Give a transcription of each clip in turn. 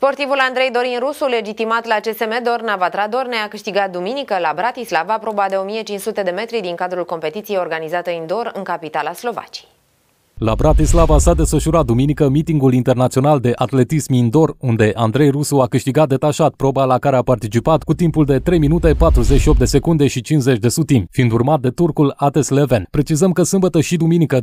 Sportivul Andrei Dorin Rusu, legitimat la CSM Dorna Vatra Dornea, a câștigat duminică la Bratislava proba de 1500 de metri din cadrul competiției organizată indoor în capitala Slovaciei. La Bratislava s-a desfășurat duminică mitingul internațional de atletism indoor, unde Andrei Rusu a câștigat detașat proba la care a participat cu timpul de 3 minute 48 de secunde și 50 de sutimi, fiind urmat de turcul Ates Leven. Precizăm că sâmbătă și duminică 27-28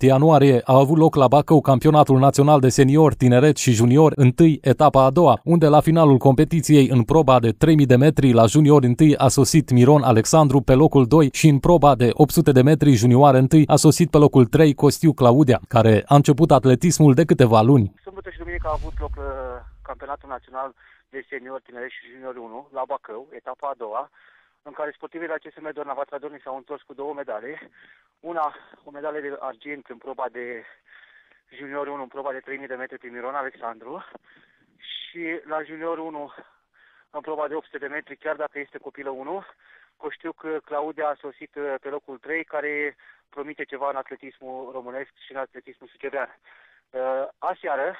ianuarie a avut loc la Bacău campionatul național de senior, tineret și junior întâi, etapa a doua, unde la finalul competiției în proba de 3000 de metri la junior întâi a sosit Miron Alexandru pe locul 2 și în proba de 800 de metri junior întâi a sosit pe locul 3 Costiu Claudia, care a început atletismul de câteva luni. Sâmbătă și duminică a avut loc uh, campionatul național de senior, tineri și junior 1 la Bacău, etapa a doua, în care sportivii la CSM Dorna Vatradorni s-au întors cu două medale. Una, o medalie de argint în proba de junior 1, în proba de 3000 de metri prin Miron Alexandru și la junior 1 în proba de 800 de metri, chiar dacă este copilă 1, știu că Claudia a sosit uh, pe locul 3, care promite ceva în atletismul românesc și în atletismul sucevean. Uh, aseară,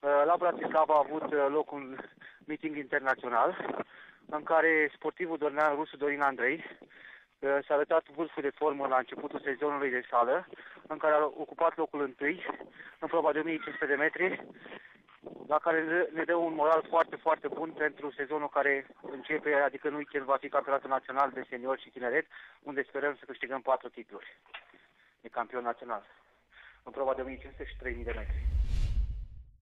uh, la Bratislava a avut loc un meeting internațional în care sportivul Dornean rusul Dorin Andrei s-a arătat vârful de formă la începutul sezonului de sală, în care a ocupat locul întâi, în proba de 1500 de metri, la care ne dă un moral foarte, foarte bun pentru sezonul care începe, adică în weekend va fi campionatul național de senior și tineret, unde sperăm să câștigăm patru titluri de campion național, în proba de 1500 și 3000 de metri.